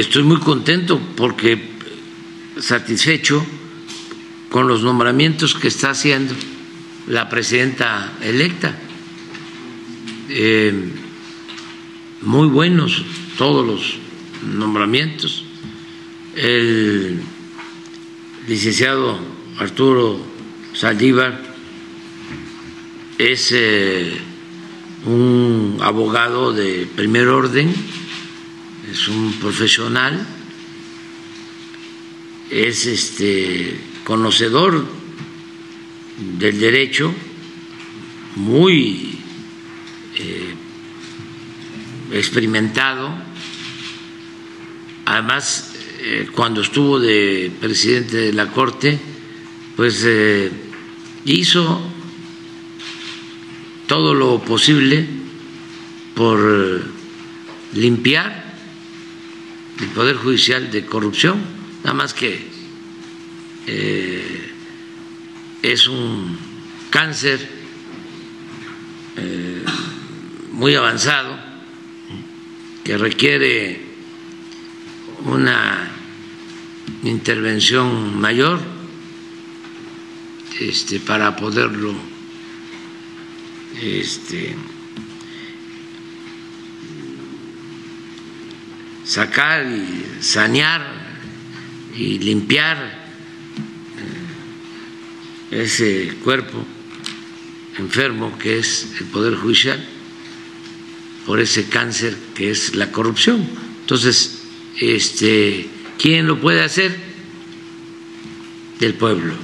estoy muy contento porque satisfecho con los nombramientos que está haciendo la presidenta electa. Eh, muy buenos todos los nombramientos. El licenciado Arturo Saldívar es eh, un abogado de primer orden, es un profesional, es este conocedor del derecho, muy eh, experimentado, además eh, cuando estuvo de presidente de la Corte, pues eh, hizo todo lo posible por limpiar el Poder Judicial de corrupción, nada más que eh, es un cáncer muy avanzado que requiere una intervención mayor este, para poderlo este, sacar y sanear y limpiar eh, ese cuerpo enfermo que es el Poder Judicial por ese cáncer que es la corrupción. Entonces, este, ¿quién lo puede hacer? Del pueblo